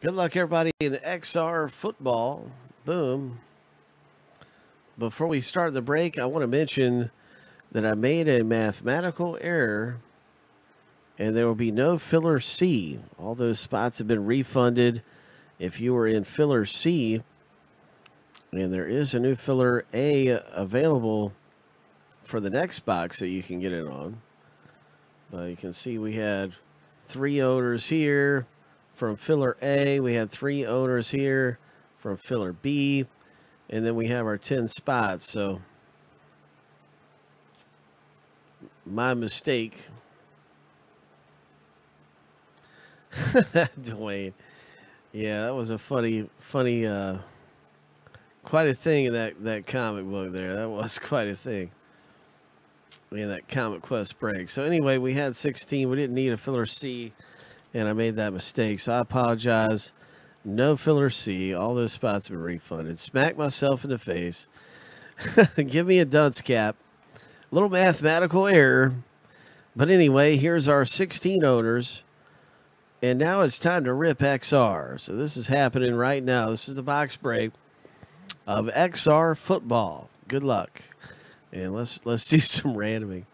Good luck, everybody, in XR football. Boom. Before we start the break, I want to mention that I made a mathematical error and there will be no filler C. All those spots have been refunded. If you were in filler C, and there is a new filler A available for the next box that you can get it on. But you can see we had three owners here from filler A. We had three owners here from filler B. And then we have our 10 spots. So my mistake. Dwayne. Yeah, that was a funny, funny, uh, quite a thing in that, that comic book there. That was quite a thing. In that Comic Quest break. So anyway, we had 16. We didn't need a filler C and I made that mistake. So I apologize. No filler C. All those spots have been refunded. Smack myself in the face. Give me a dunce cap. A little mathematical error. But anyway, here's our 16 owners. And now it's time to rip XR. So this is happening right now. This is the box break of XR football. Good luck. And let's let's do some randoming.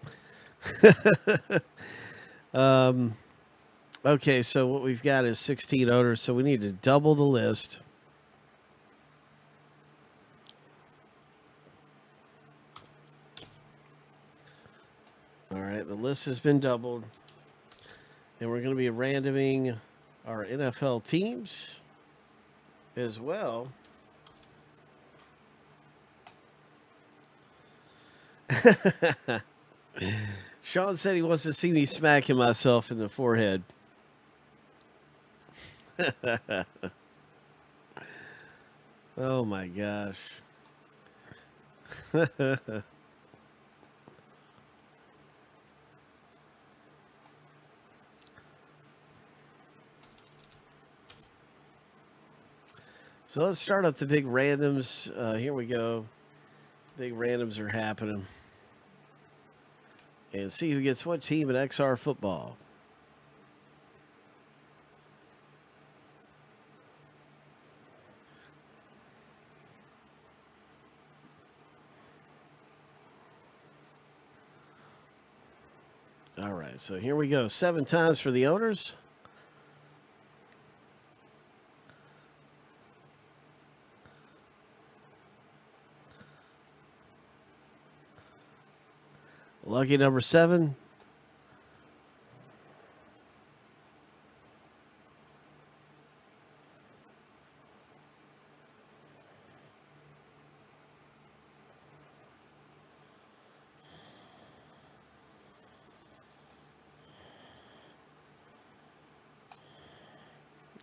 um Okay, so what we've got is 16 owners, so we need to double the list. All right, the list has been doubled. And we're going to be randoming our NFL teams as well. Sean said he wants to see me smacking myself in the forehead. oh my gosh. so let's start up the big randoms. Uh, here we go. Big randoms are happening. And see who gets what team in XR football. All right, so here we go. Seven times for the owners. Lucky number seven.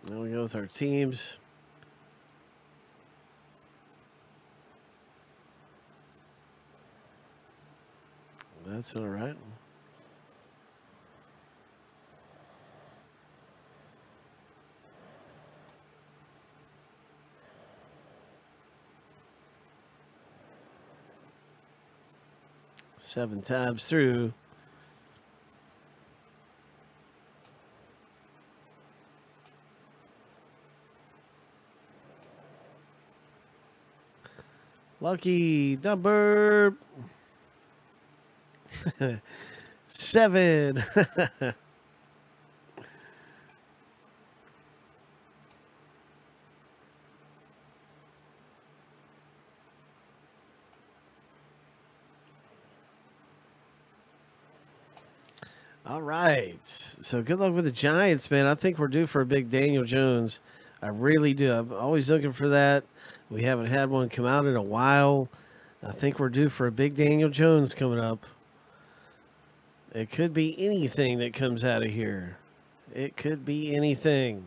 There we go with our teams. That's all right. Seven times through. Lucky number seven. All right. So good luck with the Giants, man. I think we're due for a big Daniel Jones. I really do. I'm always looking for that. We haven't had one come out in a while. I think we're due for a big Daniel Jones coming up. It could be anything that comes out of here. It could be anything.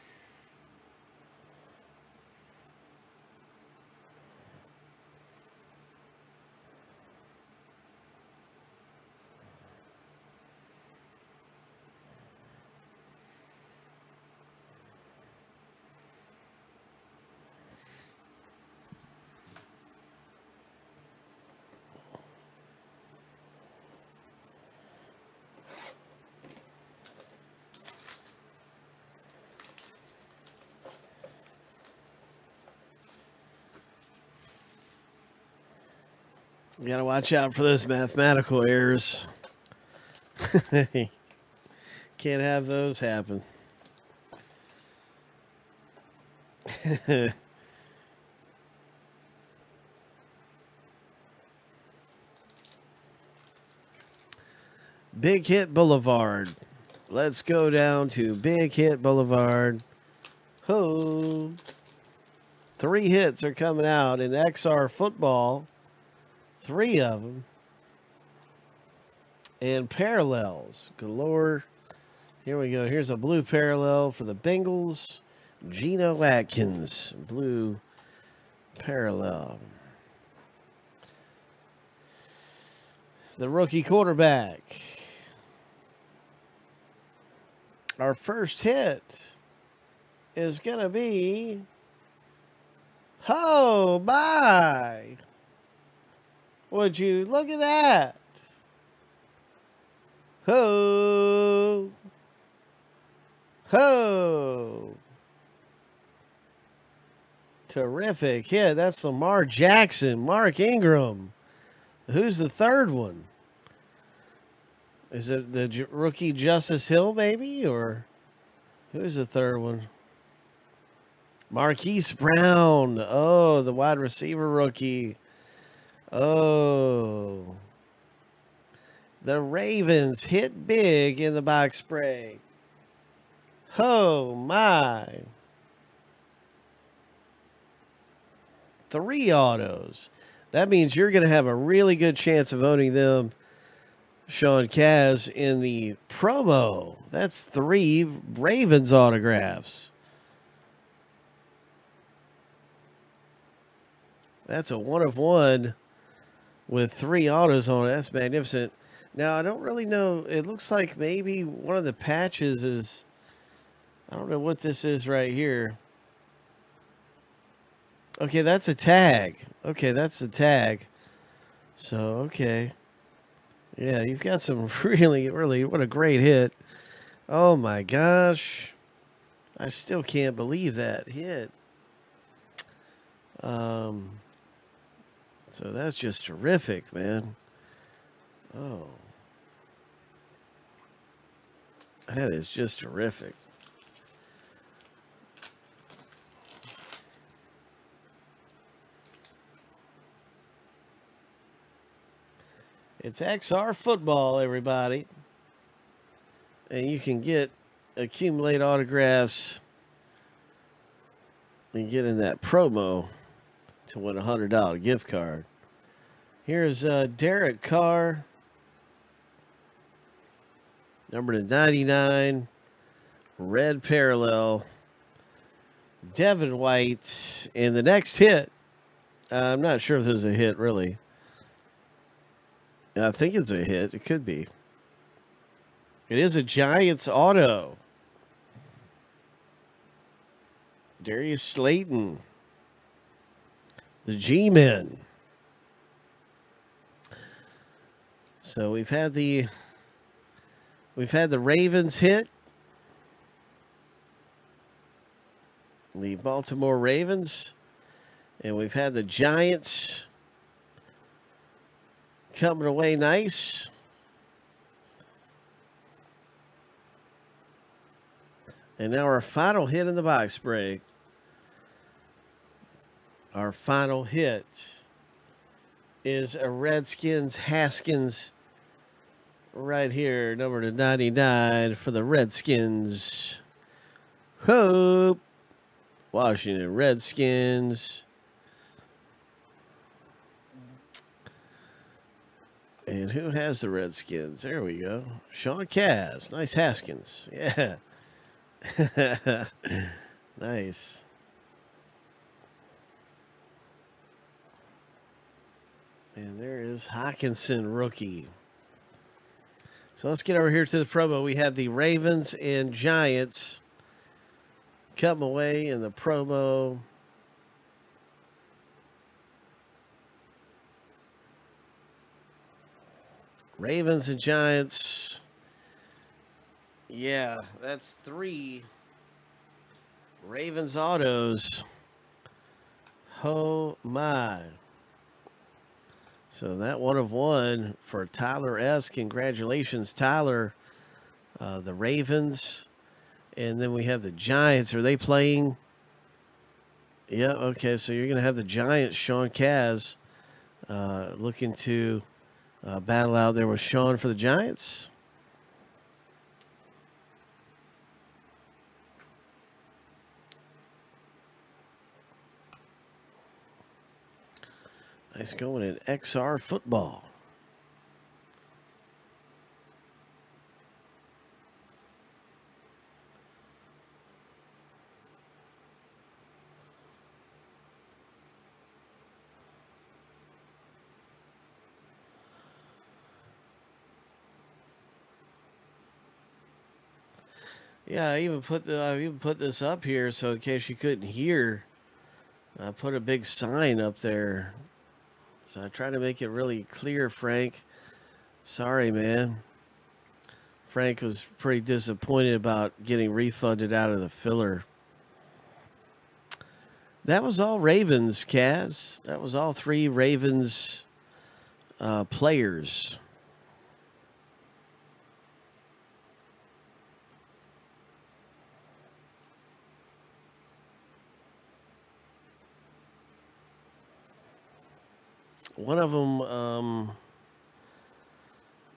You gotta watch out for those mathematical errors. Can't have those happen. Big Hit Boulevard. Let's go down to Big Hit Boulevard. Ho! Three hits are coming out in XR football. Three of them. And parallels galore. Here we go. Here's a blue parallel for the Bengals. Geno Atkins, blue parallel. The rookie quarterback. Our first hit is going to be. Oh, my. Would you look at that? Ho. Ho. Terrific hit. That's Lamar Jackson, Mark Ingram. Who's the third one? Is it the rookie Justice Hill, maybe? Or who's the third one? Marquise Brown. Oh, the wide receiver rookie. Oh. The Ravens hit big in the box break. Oh, my. Three autos. That means you're going to have a really good chance of owning them Sean Kaz in the promo. That's three Ravens autographs. That's a one of one with three autos on it. That's magnificent. Now, I don't really know. It looks like maybe one of the patches is. I don't know what this is right here. Okay, that's a tag. Okay, that's a tag. So, okay. Yeah, you've got some really, really, what a great hit. Oh my gosh. I still can't believe that hit. Um, so that's just terrific, man. Oh. That is just terrific. It's XR football, everybody. And you can get accumulate autographs and get in that promo to win a hundred dollar gift card. Here's uh, Derek Carr, number to 99, red parallel. Devin White, and the next hit. Uh, I'm not sure if this is a hit, really. I think it's a hit. It could be. It is a Giants auto. Darius Slayton. The G Men. So we've had the we've had the Ravens hit. The Baltimore Ravens. And we've had the Giants coming away nice. And now our final hit in the box break. Our final hit is a Redskins Haskins right here, number to 99 for the Redskins. Hope. Washington Redskins. And who has the Redskins? There we go. Sean Kaz. Nice Haskins. Yeah. nice. And there is Hockenson, rookie. So let's get over here to the promo. We had the Ravens and Giants come away in the promo. Ravens and Giants. Yeah, that's three Ravens autos. Oh my. So that one of one for Tyler S. Congratulations, Tyler. Uh, the Ravens. And then we have the Giants. Are they playing? Yeah, okay. So you're going to have the Giants, Sean Kaz, uh, looking to uh, battle out there with Sean for the Giants. Nice going in XR football. Yeah, I even put the I even put this up here so in case you couldn't hear, I put a big sign up there. So I try to make it really clear, Frank. Sorry, man. Frank was pretty disappointed about getting refunded out of the filler. That was all Ravens, Kaz. That was all three Ravens uh, players. One of them, um,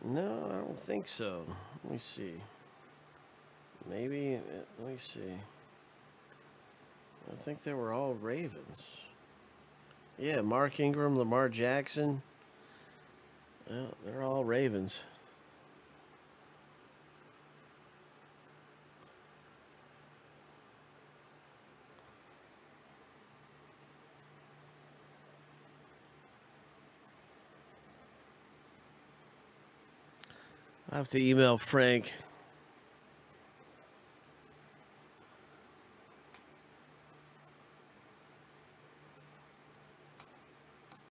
no, I don't think so. Let me see. Maybe, uh, let me see. I think they were all Ravens. Yeah, Mark Ingram, Lamar Jackson. Well, they're all Ravens. I have to email Frank